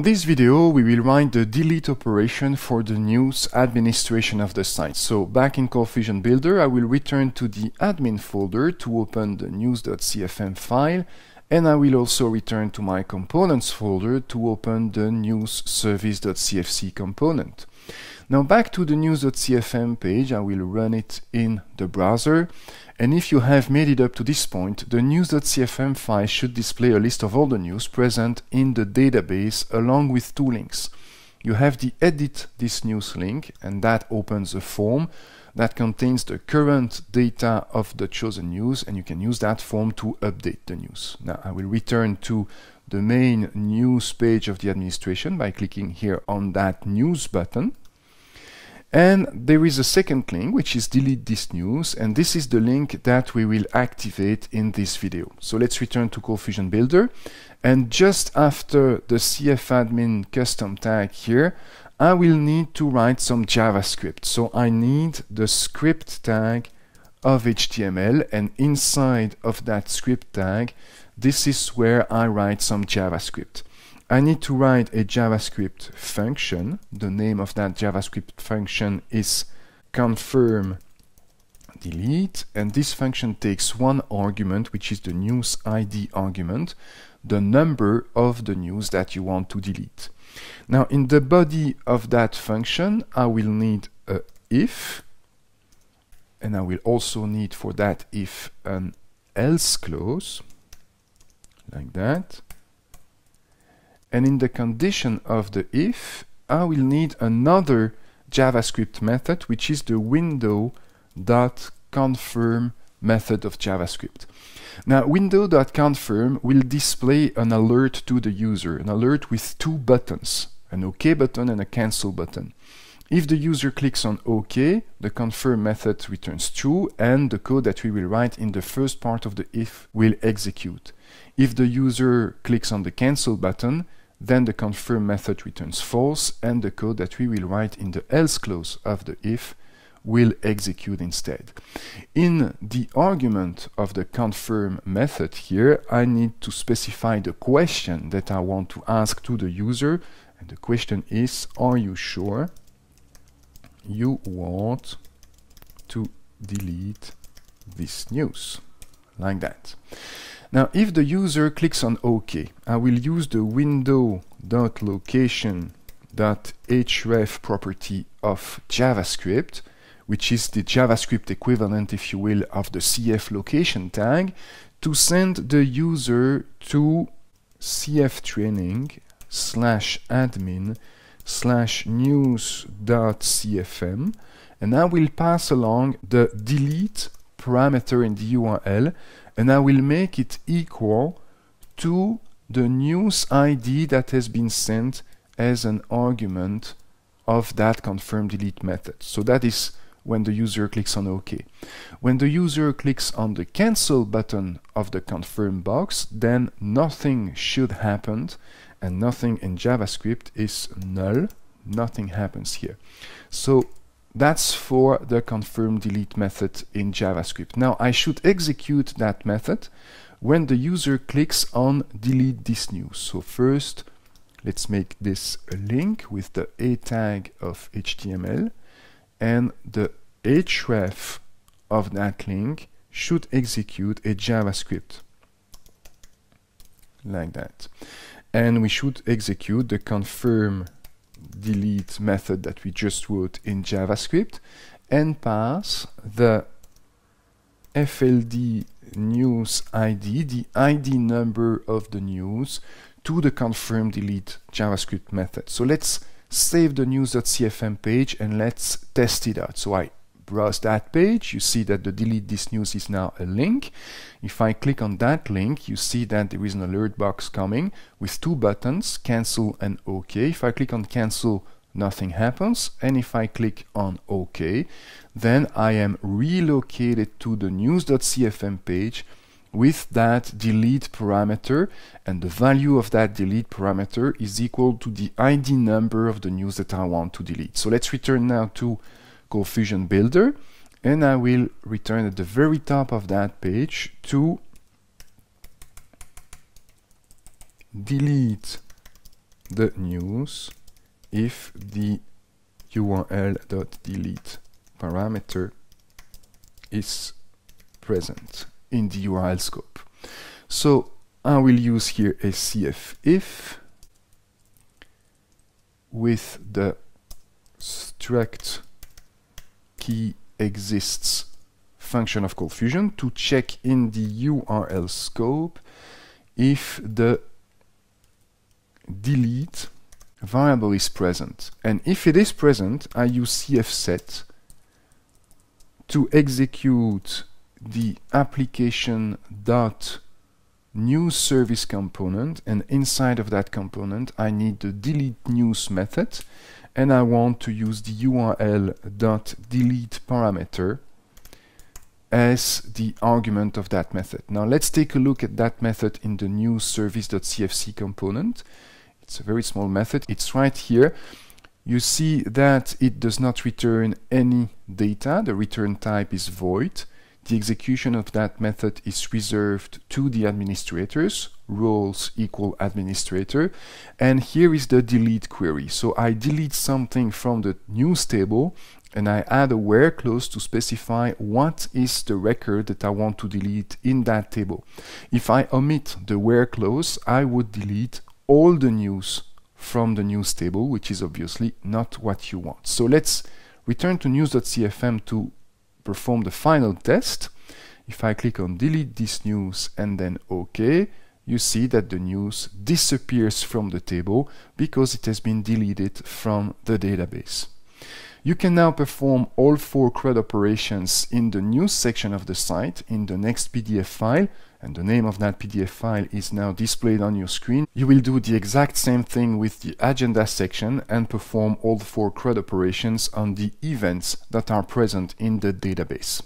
In this video, we will write the delete operation for the news administration of the site. So back in ColdFusion Builder, I will return to the admin folder to open the news.cfm file, and I will also return to my components folder to open the news service.cfc component. Now back to the news.cfm page, I will run it in the browser. And if you have made it up to this point, the news.cfm file should display a list of all the news present in the database along with two links. You have the edit this news link and that opens a form that contains the current data of the chosen news and you can use that form to update the news. Now I will return to the main news page of the administration by clicking here on that news button. And there is a second link, which is delete this news, and this is the link that we will activate in this video. So let's return to ColdFusion Builder, and just after the cfadmin custom tag here, I will need to write some JavaScript. So I need the script tag of HTML, and inside of that script tag, this is where I write some JavaScript. I need to write a JavaScript function. The name of that JavaScript function is confirm delete and this function takes one argument which is the news ID argument the number of the news that you want to delete. Now in the body of that function I will need a if and I will also need for that if an else clause like that and in the condition of the if, I will need another JavaScript method, which is the window.confirm method of JavaScript. Now, window.confirm will display an alert to the user, an alert with two buttons, an OK button and a cancel button. If the user clicks on OK, the confirm method returns true and the code that we will write in the first part of the if will execute. If the user clicks on the cancel button, then the confirm method returns false and the code that we will write in the else clause of the if will execute instead. In the argument of the confirm method here, I need to specify the question that I want to ask to the user. And the question is, are you sure you want to delete this news? Like that. Now, if the user clicks on OK, I will use the window.location.href property of JavaScript, which is the JavaScript equivalent, if you will, of the CF location tag, to send the user to cftraining slash admin slash news.cfm and I will pass along the delete parameter in the URL and I will make it equal to the news ID that has been sent as an argument of that confirm delete method. So that is when the user clicks on OK. When the user clicks on the cancel button of the confirm box, then nothing should happen and nothing in JavaScript is null. Nothing happens here. So that's for the confirm delete method in JavaScript. Now I should execute that method when the user clicks on delete this news. So first, let's make this a link with the a tag of HTML and the href of that link should execute a JavaScript like that. And we should execute the confirm delete method that we just wrote in JavaScript and pass the FLD news ID, the ID number of the news, to the confirm delete JavaScript method. So let's save the news.cfm page and let's test it out. So I browse that page, you see that the delete this news is now a link. If I click on that link, you see that there is an alert box coming with two buttons, cancel and OK. If I click on cancel, nothing happens. And if I click on OK, then I am relocated to the news.cfm page with that delete parameter and the value of that delete parameter is equal to the ID number of the news that I want to delete. So let's return now to ColdFusion Builder and I will return at the very top of that page to delete the news if the url.delete parameter is present in the URL scope. So I will use here a cf if with the struct key exists function of Cold Fusion to check in the URL scope if the delete variable is present. And if it is present, I use cfset to execute the application dot news service component and inside of that component I need the delete news method and I want to use the URL dot delete parameter as the argument of that method. Now let's take a look at that method in the news service.cfc component. It's a very small method. It's right here. You see that it does not return any data. The return type is void. The execution of that method is reserved to the administrators, roles equal administrator, and here is the delete query. So I delete something from the news table and I add a where clause to specify what is the record that I want to delete in that table. If I omit the where clause, I would delete all the news from the news table, which is obviously not what you want. So let's return to news.cfm to perform the final test. If I click on delete this news and then OK, you see that the news disappears from the table because it has been deleted from the database. You can now perform all four CRUD operations in the news section of the site in the next PDF file and the name of that PDF file is now displayed on your screen. You will do the exact same thing with the agenda section and perform all four CRUD operations on the events that are present in the database.